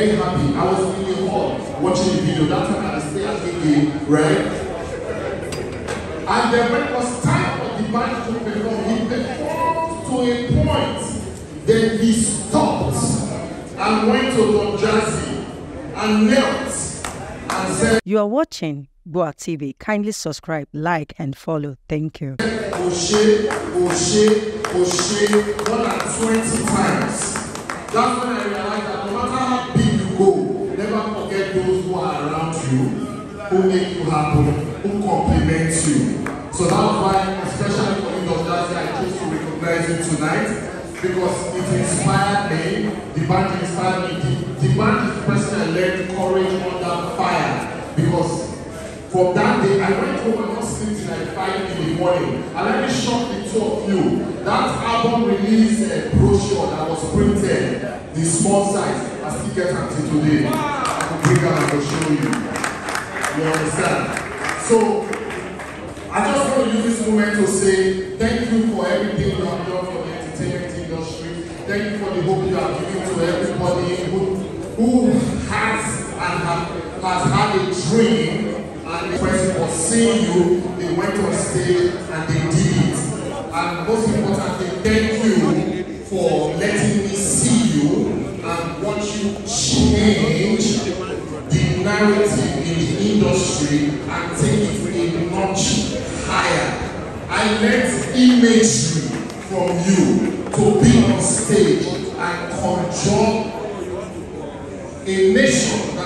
very happy. I was in the hall watching the video. That time I was stay at the right? And then when it was time for D'banj to perform, he performed to a point. Then he stopped and went to Don Jazzy and knelt and said, You are watching Gboah TV. Kindly subscribe, like, and follow. Thank you. Oshey, Oshey, Oshey, more than 20 times. That's when I realized who make you happy, who compliment you. So that's why, especially for you, Dr. I chose to recognize you tonight because it inspired me. The band inspired me. The, the band is the person I learned courage under fire because from that day, I went home and not sleep till like 5 in the morning. And let me shock the two of you. That album release uh, brochure that was printed, the small size, I still get until today. I can bring out and show you. You understand? So, I just want to use this moment to say thank you for everything you have done for the entertainment industry. Thank you for the hope you have given to everybody who, who has and have, has had a dream and person was seeing you, they went on stage and they did it. And most importantly, thank you for letting me see you and watch you change the narrative industry and take it a notch higher. I learned imagery from you to be on stage and conjure a nation